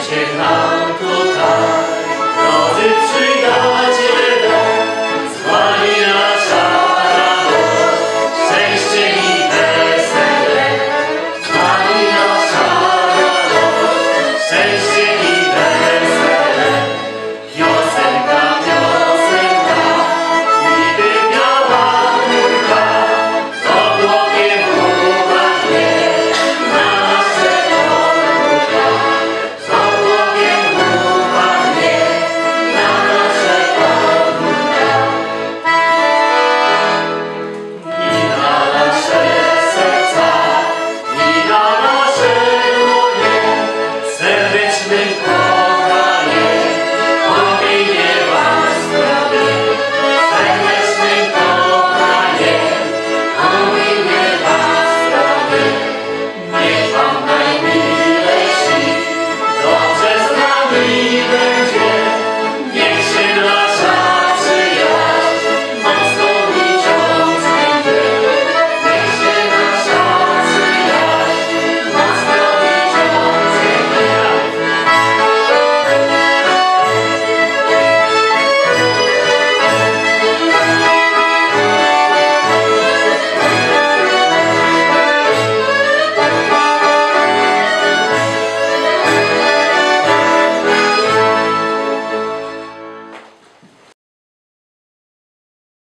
前浪